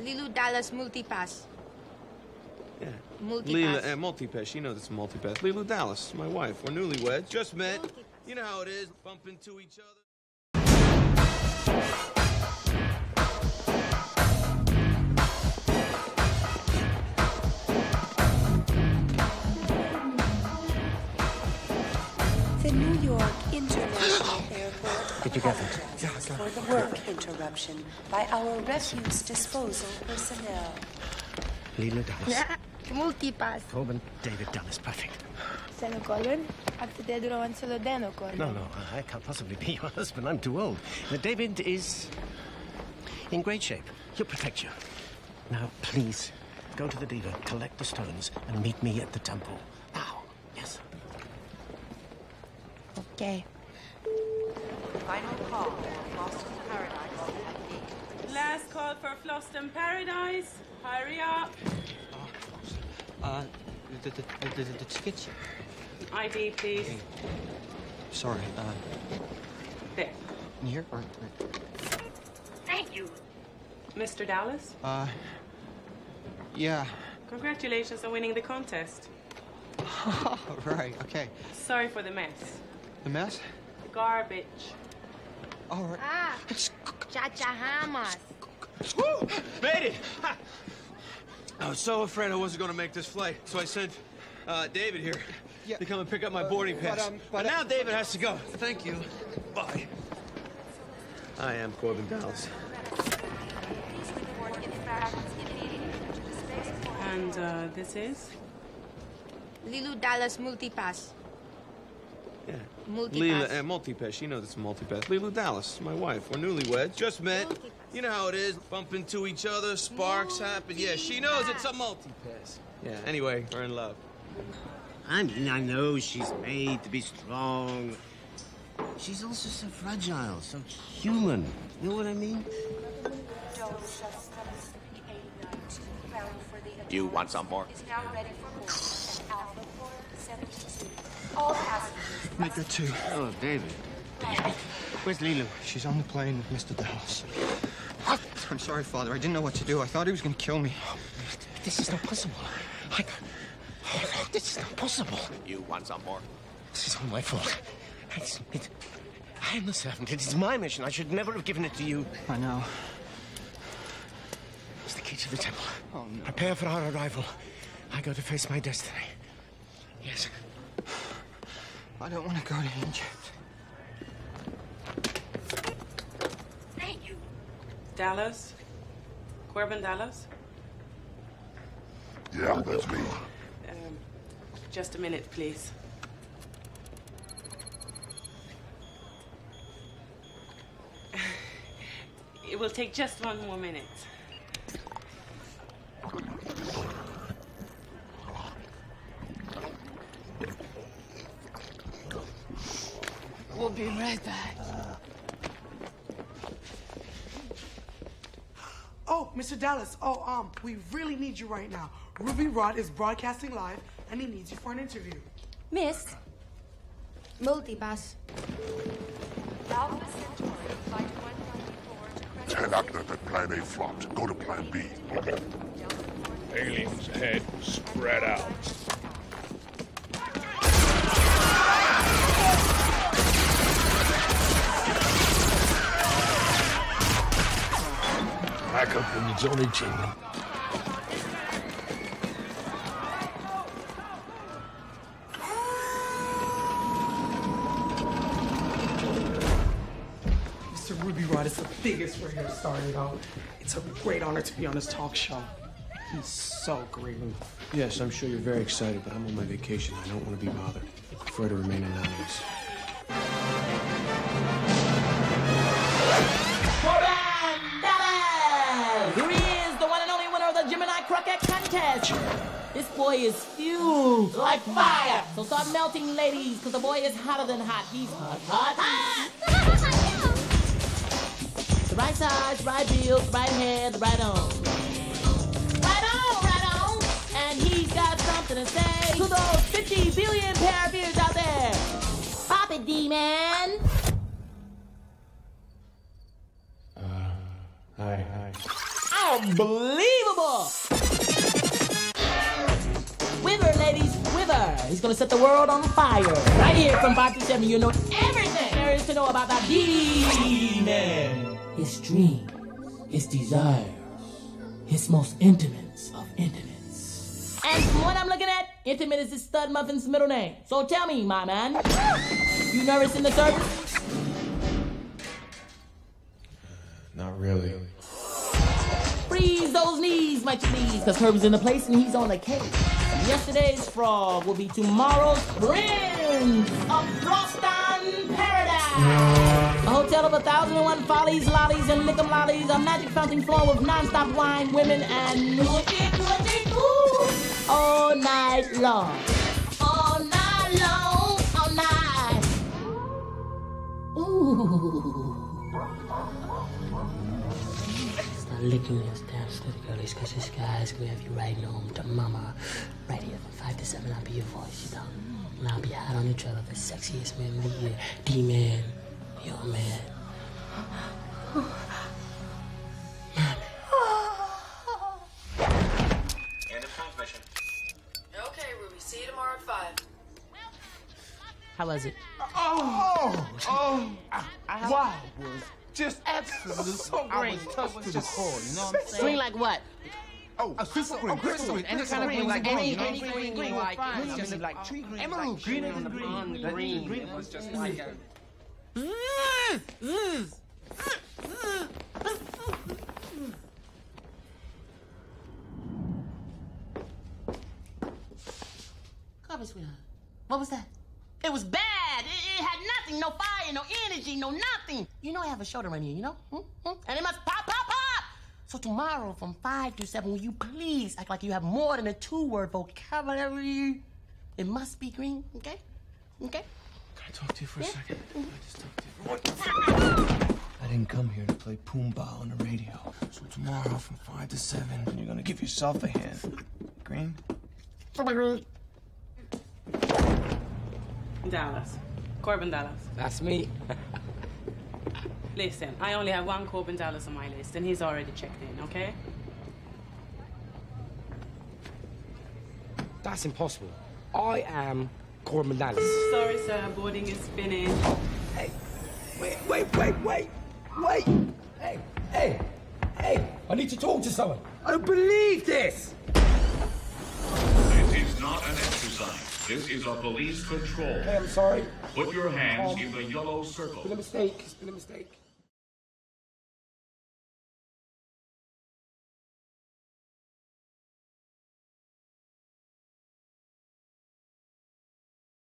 Leeloo Dallas Multipass. Yeah. Multipass. Leeloo, uh, multipass. She knows it's a multipass. Leeloo Dallas, my wife. We're newlyweds. Just met. Multipass. You know how it is. Bump into each other. The New York International Airport Did you get that? Apologizes for the work interruption by our refuse disposal personnel. Leeloo Dallas. Multipass. Korben David Dallas. Perfect. Seno Colin? After te durawan solo deno Colin. No, no, I can't possibly be your husband. I'm too old. Now, David is in great shape. He'll protect you. Now, please, go to the diva, collect the stones, and meet me at the temple. Now. Yes. Okay. Final call, for Floston Paradise at gate. Last call for Floston Paradise. Hurry up. Uh, the, the, the, the, the tickets? ID, please. Sorry, uh, There. in here? Or, Thank you. Mr. Dallas, uh, yeah. congratulations on winning the contest. right, okay. Sorry for the mess. The mess? The garbage. All right. Ah, Chacha Hamas. Woo! Made it! Ha! I was so afraid I wasn't going to make this flight, so I sent uh, David here Yeah. to come and pick up my boarding but, pass. um, but but, uh, now David has to go. Thank you. Bye. I am Korben Dallas. And uh, this is? Leeloo Dallas Multipass. Yeah. Multipass. Leeloo, uh, multipass. She knows it's a multipass. Leeloo Dallas, my wife. We're newlyweds. Just met. Multipass. You know how it is. Bump into each other, sparks happen. Yeah, she knows it's a multipass. Yeah, anyway, we're in love. I mean, I know she's made to be strong. She's also so fragile, so human. You know what I mean? Do you want some more? Is now ready for boarding at Alpha 472. All passengers Make that two. Oh, David. Where's Leeloo? She's on the plane with Mr. Dallas. What? I'm sorry, Father. I didn't know what to do. I thought he was going to kill me. This is not possible. I... Oh, no, this is not possible. You want some more? This is all my fault. It's, it, I am the servant. It is my mission. I should never have given it to you. I know. It's the key to the temple. Oh, no. Prepare for our arrival. I go to face my destiny. Yes. I don't want to go to Egypt. Thank you. Dallas? Korben Dallas? Yeah, that's me. Um, just a minute, please. It will take just one more minute. Be right back. Oh, Mr. Dallas. Oh, um, we really need you right now. Ruby Rhod is broadcasting live, and he needs you for an interview. Miss. Multipass. Alpha Centauri, flight 194 to Crest. Ten Actor that Plan A flopped. Go to Plan B. Aliens head spread out. Back up Johnny chimney. Mr. Ruby Rhod is the biggest radio star, you know. It's a great honor to be on his talk show. He's so green. Yes, I'm sure you're very excited, but I'm on my vacation. I don't want to be bothered. I prefer to remain anonymous. Boy is fused like fire. So start melting, ladies, because the boy is hotter than hot. He's hot, hot. The right size, right build, right head, right on. Right on, right on. And he's got something to say to those 50 billion pair of ears out there. Pop it, D-Man. Uh, hi, hi. Oh, unbelievable. He's gonna set the world on fire. Right here from 5 to 7, you know everything there is to know about that demon. His dreams, his desires, his most intimates of intimates. And from what I'm looking at, intimate is this stud muffin's middle name. So tell me, my man, you nervous in the service? Uh, not really. Freeze those knees, my please, because Kirby's in the place and he's on the case. Yesterday's frog will be tomorrow's prince of Floston Paradise. A hotel of a thousand and one follies, lollies, and lick'em lollies. A magic fountain flowing with non-stop wine, women, and wicked, wicked food. All night long. All night long. All night. Ooh. Start licking this damn steady girlies, cause this guy's gonna have you riding home to mama. Right here from 5 to 7, I'll be your voice, you know? And I'll be hot on the trail of the sexiest man in the year. D-Man. Your man. End of transmission. Okay, Ruby. See you tomorrow at 5. How was it? Oh, oh, oh. wow, was just absolutely so great. I was touched to the core, you know what I'm saying? Green like what? Oh, a crystal green, crystal green, any kind of green, like any, any green, green, like, it's just like tree green, emerald green, green, green, green, green, was just like a... Cover, sweetheart. What was that? It was bad. It, it had nothing, no fire, no energy, no nothing. You know I have a show to run here, you know? Hmm? Hmm? And it must pop, pop, pop. So tomorrow from 5 to 7, will you please act like you have more than a two-word vocabulary? It must be green, okay? Okay? Can I talk to you for a Yeah. second? Can I just talk to you for one I didn't come here to play Pumbaa on the radio. So tomorrow from 5 to 7, you're gonna give yourself a hand. Green. Green? Dallas. Korben Dallas. That's me. Listen, I only have one Korben Dallas on my list, and he's already checked in, okay? That's impossible. I am Korben Dallas. Sorry, sir. Boarding is finished. Hey, wait, wait, wait, wait, wait. Hey, hey, hey, I need to talk to someone. I don't believe this. This is not an exercise. This is a police control. Hey, I'm sorry. Put your hands in the yellow It's circle. been a mistake. It's been a mistake.